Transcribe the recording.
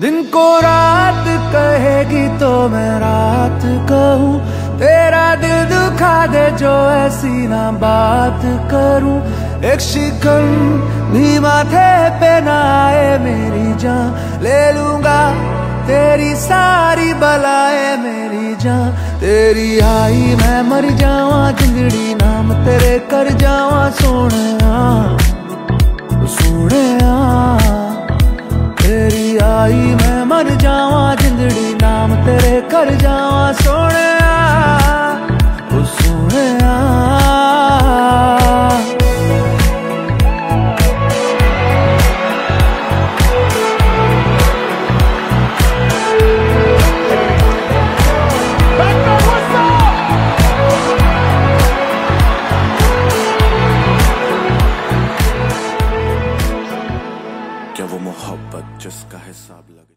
दिन को रात कहेगी तो मैं रात कहूँ। तेरा दिल दुखा दे जो ऐसी ना बात करूँ। एक शिकन भी माथे पे ना आए मेरी जान। ले लूँगा तेरी सारी बलाए मेरी जान। तेरी आई मैं मर जावा जिंदड़ी नाम तेरे कर जावा सोने सोने मर जावा जिंदड़ी नाम तेरे कर जावा सोने सोने क्या वो मोहब्बत जिसका हिसाब